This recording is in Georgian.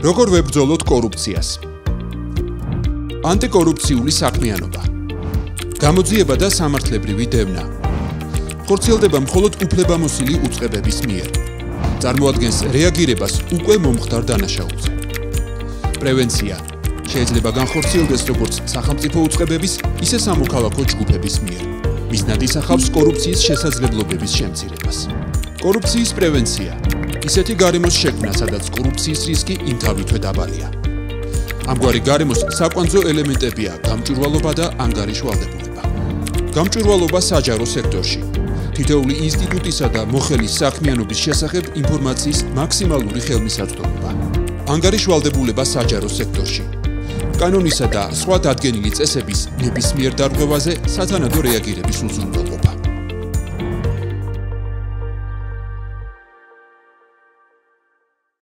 როგორ ვებრძოლოთ კორუფციას? ანტიკორუფციული საქმიანობა. გამოძიება და სამართლებრივი დევნა. ხორციელდება მხოლოდ უფლებამოსილი უწყებების მიერ. წარმოადგენს რეაგირებას უკვე მომხდარ დანაშაულზე. პრევენცია. შეიძლება განხორციელდეს როგორც სახელმწიფო უწყებების, ისე სამოქალაქო ჯგუფების მიერ. მიზნად ისახავს კორუფციის შესაძლებლობების შემცირებას. კორუფციის პრევენცია. ისეთი გარემოს შექმნა, სადაც კორუფციის რისკი იმთავითვე დაბალია. ამგვარი გარემოს საკვანძო ელემენტებია გამჭვირვალობა და ანგარიშვალდებულება. გამჭვირვალობა საჯარო სექტორში. თითოეული ინსტიტუტისა და მოხელის საქმიანობის შესახებ ინფორმაციის მაქსიმალური ხელმისაწვდომობა. ანგარიშვალდებულება საჯარო სექტორში. კანონისა და სხვა დადგენილი წესების ნებისმიერ დარღვევაზე სათანადო რეაგირების უზრუნველყოფა.